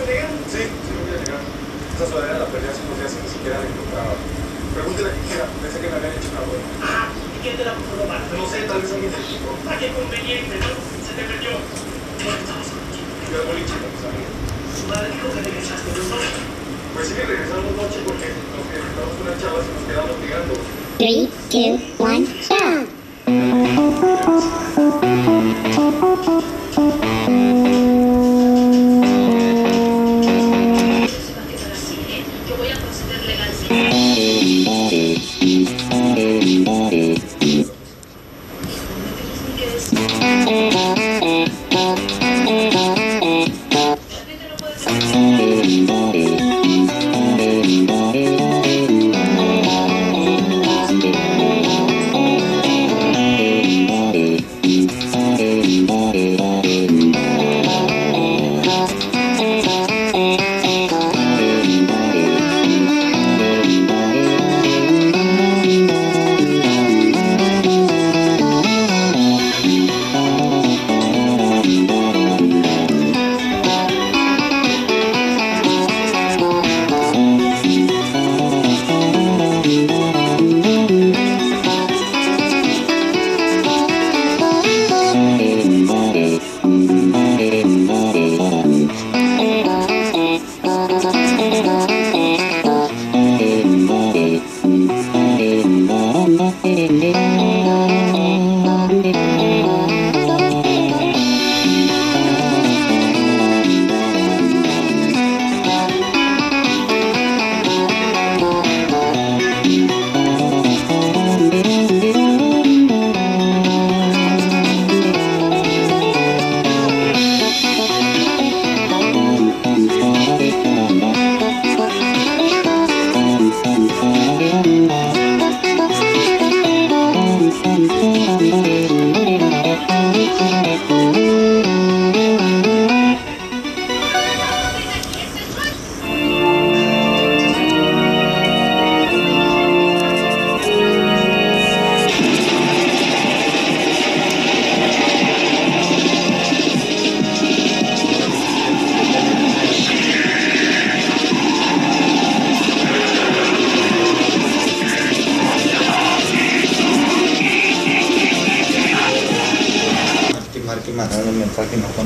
se negar? Sí, sí me voy a negar. Esa sudadera la perdí hace unos días y ni siquiera la encontraba. Pregúntele a quien quiera, pensé que me habían hecho una broma. Ah, ¿y quién te la puso robar? No sé, tal vez alguien del equipo. Ah, qué conveniente, ¿no? Se te perdió. ¿Dónde estabas contigo? Fui al boliche con mis amigos. Su madre dijo que regresaste de noche. Pues sí que regresamos noche porque nos quedamos con unas chavas y nos quedamos ligando. Three, two, one, go! Mm-hmm. 啊，那边抓紧拿货。